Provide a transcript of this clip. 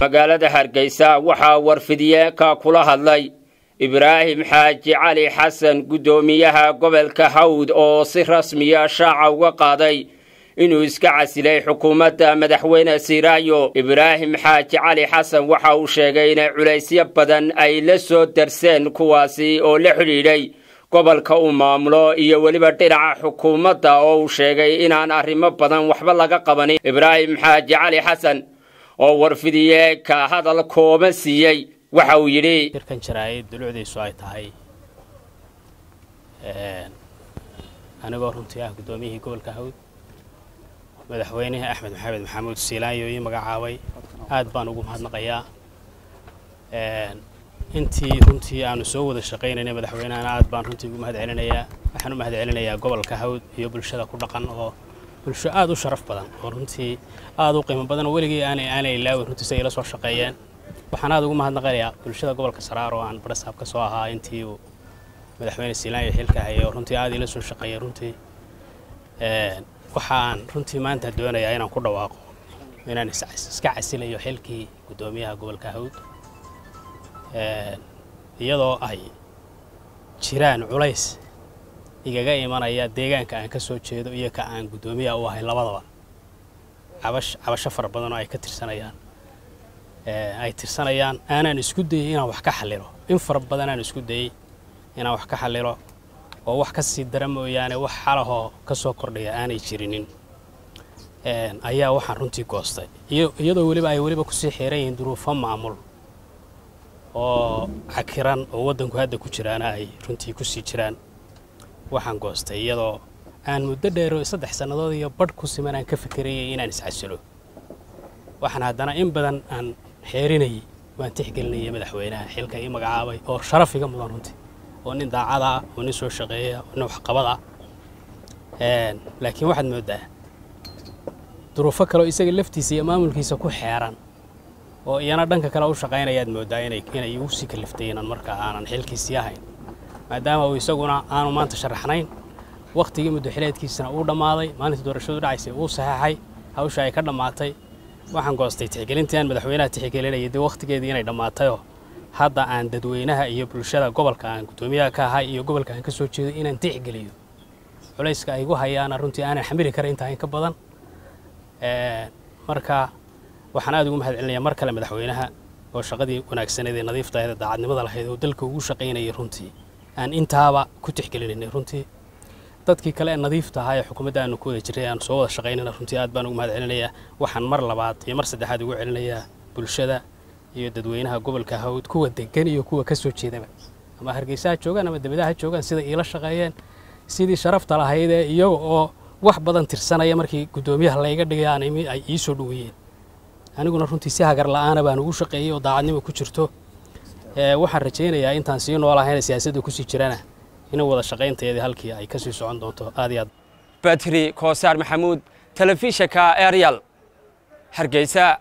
magaalada hargeysa waxaa warfidiyeenka kula hadlay ibraahim xaaji cali xasan guddoomiyaha gobolka hawd oo si rasmiya shaaca uga qaaday inuu iska casilay xukuumadda madaxweyne siraayo. Ibraahim xaaji cali xasan waxa uu sheegay inay culaysyo badan ay la soo darseen kuwaasi oo la xidhiidhay gobolka uu maamulo iyo weliba dhinaca xukuumadda oo uu sheegay inaan arrimo badan waxba laga qabanin ibraahim xaaji cali xasan oo warfidiyeenka hadal kooban siiyey. Waxa uu yidhi shirkan jaraa'id dulucdiisu ay tahay anigoo runtii ah guddoomiyihii gobolka hawd madaxweynaha axmed maxamed maxamuud siilaanyo ii magacaabay. Aad baan ugu mahadnaqayaa. Intii runtii aanu soo wada shaqaynaynay madaxweynahana aad baan runtii ugu mahad waxaan u mahad gobolka hawd iyo bulshada ku dhaqan oo bulsho aad u sharaf badan oo runtii aad u qiimo badan oo weligii aanay ilaawin runtii say ila soo shaqeeyeen. Waxaan aad ugu mahadnaqayaa bulshada gobolka saraar aan barasaab ka soo ahaa intii uu madaxweyne siilaanyo xilka hayay oo runtii aad ila soo shaqeeyay runtii. Waxaan runtii maanta doonayaa inaan ku dhawaaqo inaan iska casilayo xilkii guddoomiyaha gobolka hawd iyadoo ay jiraan culays igaga imanaya deegaanka aan ka soo jeedo iyo ka aan guddoomiyaha u ahay labadaba. Cabash cabasho fara badan oo ay ka tirsanayaan. Ay tirsanayaan aanaan isku dayey inaan wax ka xallilo in fara badan aan isku dayey inaan wax ka xallilo oo wax ka sii dara mooyaane wax xalahoo ka soo kordhaya aanay jirinin. Ayaa waxaan runtii goostay. Iyadoo weliba ay weliba ku sii xiran yihiin duruufo maamul oo cakiran oo waddanku hadda ku jiraana ay runtii ku sii jiraan waxaan goostay iyadoo aan muddo dheero saddex sannadood iyo badh ku siman aan ka fikerayay inaan iscasilo waxaan haddana in badan aan xeerinayay waan tixgelinayay madaxweynaha xilka ii magacaabay oo sharaf iga mudan runtii oo nin daacada ah oo nin soo shaqeeya oo nin waxqabad ah. Laakiin waxaad mooddaa duruufo kaleoo isaga laftiisa iyo maamulkiisa ku xeeran oo iyana dhanka kale u shaqaynayaad mooddaa inay igu sii kaliftay inaan markaa aanan xilkiisii ahayn maadaama uu isaguna aanu maanta sharaxnayn. Wakhtigii muddoxileedkiisana uu dhammaaday maalintii doorashadu dhacaysay uu saxeexay hawsha ay ka dhammaatay waxaan goostay tixgelintii aan madaxweynaha tixgelinayay dee inay dhammaatayoo. Hadda aan dadweynaha iyo bulshada gobolka aan guddoomiyaha ka ahay iyo gobolka aan ka soo jeedo inaan tixgeliyo. Culayska ay igu hayaana runtii aanan xamili kara intaa in ka badan. Marka waxaan aad ugu mahad celinayaa mar kale madaxweynaha oo shaqadii wanaagsaneed ee nadiifta ahayd ee daacadnimada lahayd oo dalka ugu shaqaynayay runtii aan intaaba ku tixgelinaynay runtii dadkii kale ee nadiifta ahaa ee xukuumadda aanu ku wada jirray aanu soo wada shaqaynayna runtii aad baan ugu mahad celinayaa. Waxaan mar labaad iyo mar saddexaad ugu celinayaa bulshada iyo dadweynaha gobolka hawd kuwa degan iyo kuwa ka soo jeedaba. Ama hargeysa ha joogaan ama debadaha ha joogaan sida iila shaqeeyeen sidii sharafta lahayd ee iyaga oo wax badan tirsanaya markii guddoomiyaha layga dhigay aan imi ay ii soo dhoweeyeen. Aniguna runtii si hagar la'aana baan ugu shaqeeyey oo daacadnimo ku jirto waxaan rajaynayaa intaan sii noolahayna siyaasadda ku sii jirana. In wada shaqaynteedii halkii ay ka sii socon doonto. Aad iyo aad. Batri koosaar maxamuud telefishinka arial hargeysa